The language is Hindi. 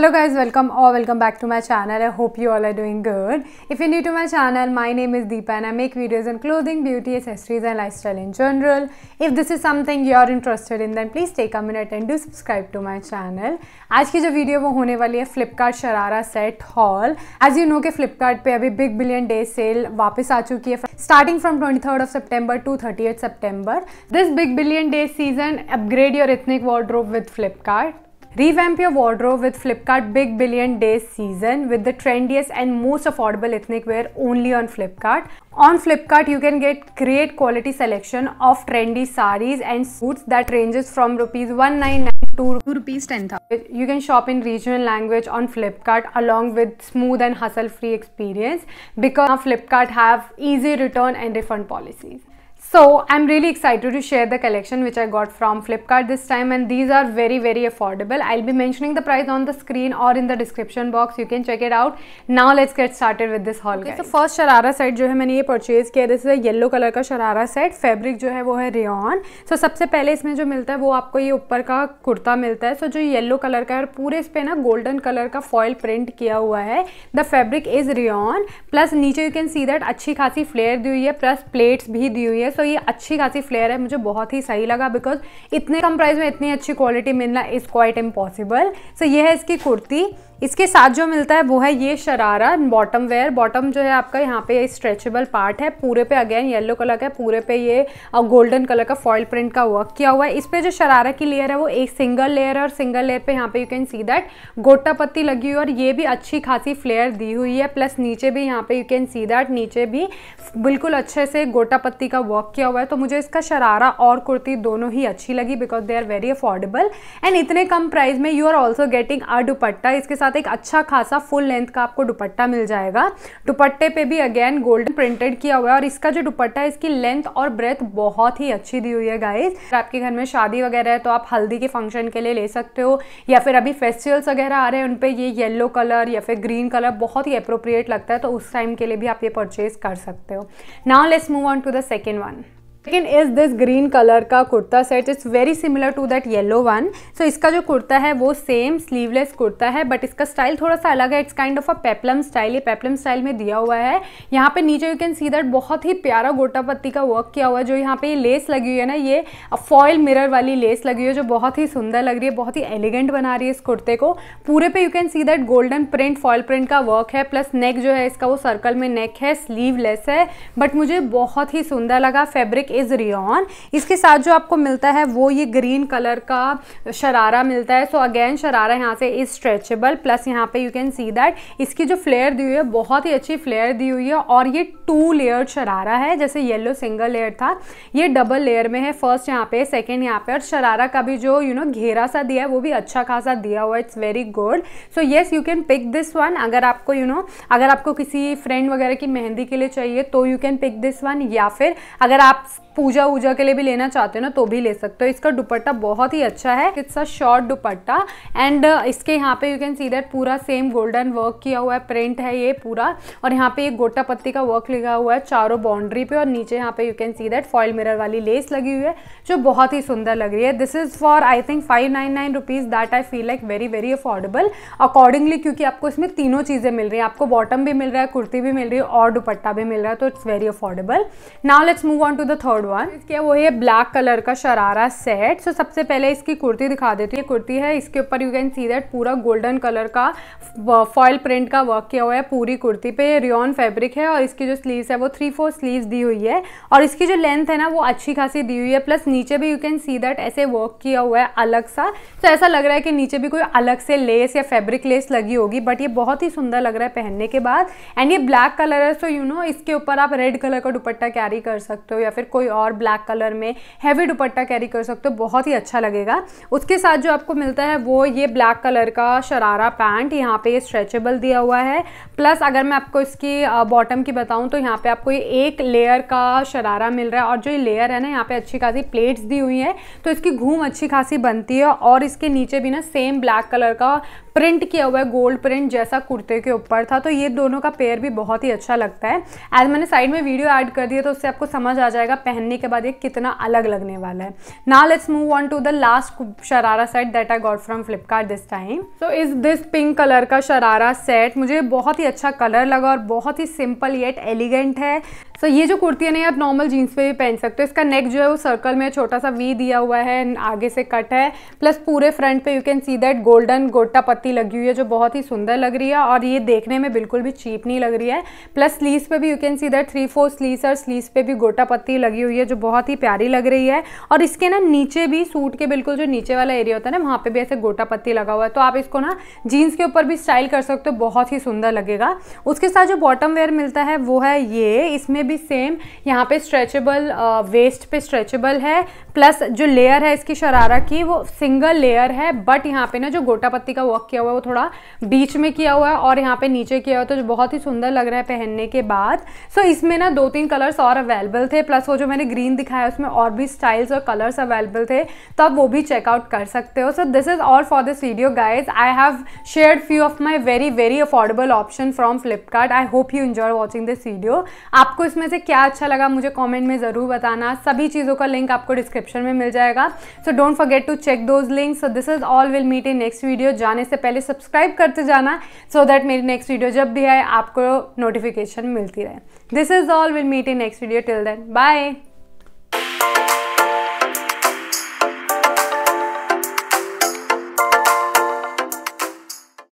हेलो गाइज़ वेलकम और welcome back to my channel I hope you all are doing good if you new to my channel my name is Deepa and I make videos in clothing beauty accessories and lifestyle in general if this is something you are interested in then please take a minute and do subscribe to my channel आज की जो वीडियो वो होने वाली है Flipkart sharara set haul as you know के फ्लिपकार्ट अभी बिग बिलियन डे सेल वापस आ चुकी है। Starting from twenty third of September to thirty eight September this big billion day season upgrade your ethnic wardrobe with Flipkart Revamp your wardrobe with Flipkart Big Billion Days season with the trendiest and most affordable ethnic wear only on Flipkart. On Flipkart, you can get great quality selection of trendy saris and suits that ranges from rupees 199 to rupees 10,000. You can shop in regional language on Flipkart along with smooth and hassle-free experience because Flipkart have easy return and refund policies. So I'm really excited to share the collection which I got from Flipkart this time and these are very very affordable. I'll be mentioning the price on the screen or in the description box. You can check it out. Now let's get started with this haul okay, guys. So first sharara set जो है मैंने ये परचेज किया दिस इज़ येलो कलर का शरारा सेट फैब्रिक जो है वो है रेन सो so, सबसे पहले इसमें जो मिलता है वो आपको ये ऊपर का कुर्ता मिलता है सो so, जो येलो कलर का है और पूरे इस पे ना गोल्डन कलर का फॉइल प्रिंट किया हुआ है the fabric is rayon plus नीचे यू कैन सी दैट अच्छी खासी फ्लेयर दी हुई है प्लस प्लेट्स भी दी हुई है सो ये अच्छी खासी फ्लेयर है, मुझे बहुत ही सही लगा बिकॉज़ इतने कम प्राइस में इतनी अच्छी क्वालिटी मिलना इज़ क्वाइट इम्पॉसिबल सो ये है इसकी कुर्ती। इसके साथ जो मिलता है वो है ये शरारा बॉटम वेयर बॉटम जो है आपका यहाँ पे ये स्ट्रेचेबल पार्ट है। पूरे पे अगेन येलो कलर का है, पूरे पे ये गोल्डन कलर का फॉइल प्रिंट का वर्क किया हुआ है। इस पे जो शरारा की लेयर है वो एक सिंगल लेयर है और सिंगल लेयर पे यहाँ पे you can see that gota patti लगी हुई है और ये भी अच्छी खासी फ्लेयर दी हुई है। प्लस नीचे भी यहाँ पे यू कैन सी दैट नीचे भी बिल्कुल अच्छे से गोटा पत्ती का वर्क किया हुआ है। तो मुझे इसका शरारा और कुर्ती दोनों ही अच्छी लगी because they are very affordable and इतने कम प्राइस में you are also getting a dupatta. इसके साथ साथ एक अच्छा खासा फुल लेंथ का आपको दुपट्टा मिल जाएगा। दुपट्टे पे भी अगेन गोल्डन प्रिंटेड किया हुआ है और इसका जो दुपट्टा है, इसकी लेंथ और ब्रेथ बहुत ही अच्छी दी हुई है गाइज़ अगर आपके घर में शादी वगैरह है तो आप हल्दी के फ़ंक्शन के लिए ले सकते हो, या फिर अभी फेस्टिवल्स वगैरह आ रहे हैं उन पर ये येलो कलर या फिर ग्रीन कलर बहुत ही अप्रोप्रिएट लगता है तो उस टाइम के लिए भी आप ये परचेज कर सकते हो। Now let's move on to the second one second is this green colour का kurta set it's very similar to that yellow one so इसका जो कुर्ता है वो सेम स्लीवलेस कुर्ता है बट इसका स्टाइल थोड़ा सा अलग है. It's kind of a peplum style ये पेपलम स्टाइल में दिया हुआ है. यहाँ पे नीचे यू कैन सी दैट बहुत ही प्यारा गोटा पत्ती का वर्क किया हुआ है, जो यहाँ पे ये लेस लगी हुई है ना, ये फॉयल मिरर वाली लेस लगी हुई है, जो बहुत ही सुंदर लग रही है, बहुत ही एलिगेंट बना रही है इस कुर्ते को. पूरे पे you can see that golden print foil print का वर्क है प्लस नेक जो है, इसका वो सर्कल में नेक है स्लीवलेस है. बट मुझे बहुत ही सुंदर लगा फेब्रिक इज़ रियॉन इसके साथ जो आपको मिलता है वो ये ग्रीन कलर का शरारा मिलता है। सो अगेन शरारा यहाँ से इज़ स्ट्रेचेबल प्लस यहाँ पे यू कैन सी दैट इसकी जो फ्लेयर दी हुई है बहुत ही अच्छी फ्लेयर दी हुई है। और ये टू लेयर शरारा है जैसे येलो सिंगल लेयर था। ये डबल लेयर में है फ़र्स्ट यहाँ पे सेकेंड यहाँ पे। और शरारा का भी जो यू नो घेरा सा दिया है वो भी अच्छा खासा दिया हुआ है। It's very good so yes you can pick this one अगर आपको यू you नो know, अगर आपको किसी फ्रेंड वगैरह की मेहंदी के लिए चाहिए तो you can pick this one या फिर अगर आप पूजा वूजा के लिए भी लेना चाहते हो ना तो भी ले सकते हो। इसका दुपट्टा बहुत ही अच्छा है। It's a short dupatta. And इसके यहाँ पे यू कैन सी दैट पूरा सेम गोल्डन वर्क किया हुआ है। प्रिंट है ये पूरा। और यहाँ पे एक गोटा पत्ती का वर्क लिखा हुआ है चारों बाउंड्री पे। और नीचे यहाँ पे you can see that foil mirror वाली लेस लगी हुई है, जो बहुत ही सुंदर लग रही है। This is for I think five nine nine rupees that I feel like very very affordable accordingly क्योंकि आपको इसमें तीनों चीज़ें मिल रही है। आपको बॉटम भी मिल रहा है, कुर्ती भी मिल रही है और दुपट्टा भी मिल रहा है तो it's very affordable now let's move on to the third one क्या वो है ब्लैक कलर का शरारा सेट सो so, सबसे पहले इसकी कुर्ती दिखा देती है। कुर्ती है। इसके ऊपर यू कैन सी दैट पूरा गोल्डन कलर का फॉइल प्रिंट का वर्क किया हुआ है पूरी कुर्ती पे। रियन फैब्रिक है और इसकी जो स्लीव्स है वो थ्री फोर स्लीव्स दी हुई है। और इसकी जो लेंथ है ना वो अच्छी खासी दी हुई है। प्लस नीचे भी यू कैन सी दैट ऐसे वर्क किया हुआ है अलग सा। तो ऐसा लग रहा है कि नीचे भी कोई अलग से लेस या फेब्रिक लेस लगी होगी बट ये बहुत ही सुंदर लग रहा है पहनने के बाद। एंड ये ब्लैक कलर है सो यू नो इसके ऊपर आप रेड कलर का दुपट्टा कैरी कर सकते हो या फिर कोई और ब्लैक कलर में हैवी दुपट्टा कैरी कर सकते हो, बहुत ही अच्छा लगेगा। उसके साथ जो आपको मिलता है वो ये ब्लैक कलर का शरारा पैंट यहाँ पे ये स्ट्रेचेबल दिया हुआ है। प्लस अगर मैं आपको इसकी बॉटम की बताऊँ तो यहाँ पे आपको ये एक लेयर का शरारा मिल रहा है और जो ये लेयर है ना, यहाँ पे अच्छी खासी प्लेट्स दी हुई है। तो इसकी घूम अच्छी खासी बनती है और इसके नीचे भी ना सेम ब्लैक कलर का प्रिंट किया हुआ है गोल्ड प्रिंट जैसा कुर्ते के ऊपर था तो ये दोनों का पेयर भी बहुत ही अच्छा लगता है। एज मैंने साइड में वीडियो ऐड कर दिया तो उससे आपको समझ आ जाएगा पहनने के बाद ये कितना अलग लगने वाला है। ना let's move on to the last sharara set that I got from Flipkart this time so is this pink colour का शरारा सेट मुझे बहुत ही अच्छा कलर लगा और बहुत ही सिंपल येट एलिगेंट है। सो so, ये जो कुर्ती है ना आप नॉर्मल जीन्स पे भी पहन सकते हो। इसका नेक जो है वो सर्कल में छोटा सा वी दिया हुआ है आगे से कट है। प्लस पूरे फ्रंट पे you can see that golden gota patti लगी हुई है जो बहुत ही सुंदर लग रही है और ये देखने में बिल्कुल भी चीप नहीं लग रही है। प्लस स्लीव्स पे भी you can see that three four sleeves और स्लीव्स पे भी गोटा पत्ती लगी हुई है जो बहुत ही प्यारी लग रही है। और इसके ना नीचे भी सूट के बिल्कुल जो नीचे वाला एरिया होता है ना वहाँ पर भी ऐसे गोटा पत्ती लगा हुआ है। तो आप इसको ना जीन्स के ऊपर भी स्टाइल कर सकते हो बहुत ही सुंदर लगेगा। उसके साथ जो बॉटम वेयर मिलता है वो है ये। इसमें भी सेम यहाँ पे स्ट्रेचेबल वेस्ट पे स्ट्रेचेबल है प्लस जो लेयर है इसकी शरारा की वो सिंगल लेयर है बट यहाँ पे ना जो गोटा पत्ती का वर्क किया हुआ है वो थोड़ा बीच में किया हुआ है और यहाँ पे नीचे किया हुआ तो जो बहुत ही सुंदर लग रहा है पहनने के बाद। सो so, इसमें ना दो तीन कलर्स और अवेलेबल थे प्लस वो जो मैंने ग्रीन दिखाया उसमें और भी स्टाइल्स और कलर्स अवेलेबल थे तो आप वो भी चेकआउट कर सकते हो। So this is all for this video guys I have share few of my very very affordable option from Flipkart I hope you enjoy watching this video आपको इसमें से क्या अच्छा लगा मुझे कमेंट में ज़रूर बताना। सभी चीज़ों का लिंक आपको डिस्क्रिप्शन में मिल जाएगा। So don't forget to check those link so this is all will meet in next video जाने से पहले सब्सक्राइब करते जाना सो दैट मेरी नेक्स्ट वीडियो जब भी आए, आपको नोटिफिकेशन मिलती रहे। This is all will meet in next video till then bye